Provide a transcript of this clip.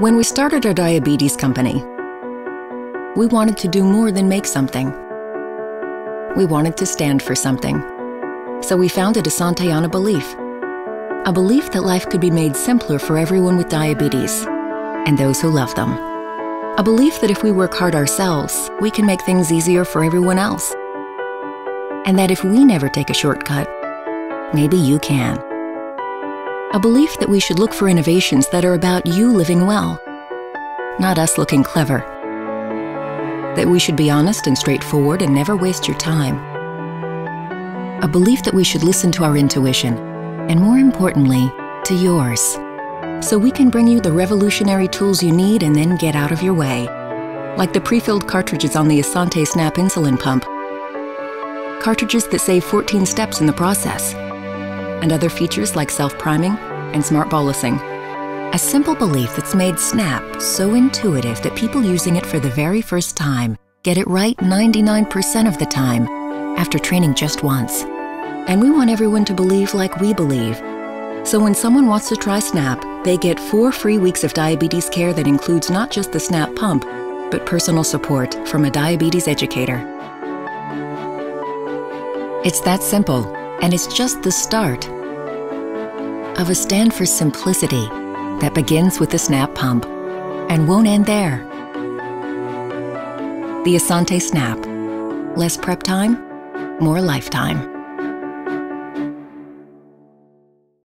When we started our diabetes company, we wanted to do more than make something. We wanted to stand for something. So we founded Asante on a belief. A belief that life could be made simpler for everyone with diabetes and those who love them. A belief that if we work hard ourselves, we can make things easier for everyone else. And that if we never take a shortcut, maybe you can. A belief that we should look for innovations that are about you living well, not us looking clever. That we should be honest and straightforward and never waste your time. A belief that we should listen to our intuition, and more importantly, to yours, so we can bring you the revolutionary tools you need and then get out of your way, like the pre filled cartridges on the Asante Snap insulin pump. Cartridges that save 14 steps in the process and other features like self-priming and smart bolusing. A simple belief that's made Snap so intuitive that people using it for the very first time get it right 99% of the time after training just once. And we want everyone to believe like we believe. So when someone wants to try Snap, they get four free weeks of diabetes care that includes not just the Snap pump, but personal support from a diabetes educator. It's that simple, and it's just the start of a stand for simplicity that begins with the Snap pump and won't end there. The Asante Snap. Less prep time, more lifetime.